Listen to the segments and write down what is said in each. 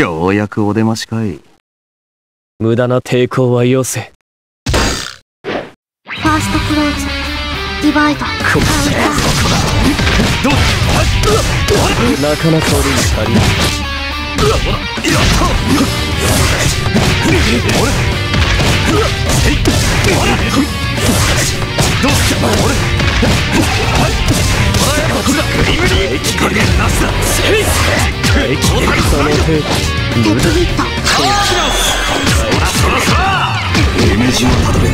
ようやくお出ましかい。無駄な抵抗はよせ。ファーストクローズ。ディバイド。カウンターなかなか俺に足りない その程度テックヒットイメージをたどれ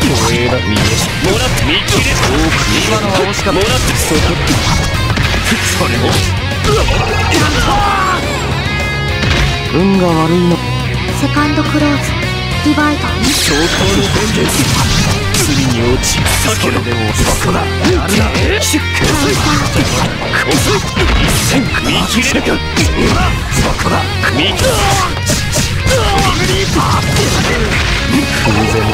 光栄だ見えもらって見切れ今のは惜しかったもらってそこそれも運が悪いのセカンドクローズディバイド相当の弁です釣りに落ち避けろでもそこだやるなシュックこそ一戦見るかそこだ見切れ。空前の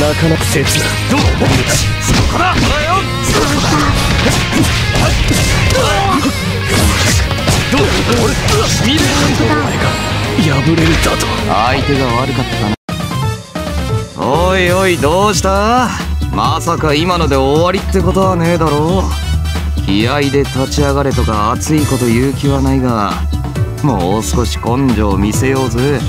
なか切だそこだ。破れるだと。相手が悪かったな。おいおいどうした？まさか今ので終わりってことはねえだろう。気合で立ち上がれとか熱いこと言う気はないがもう少し根性見せようぜ。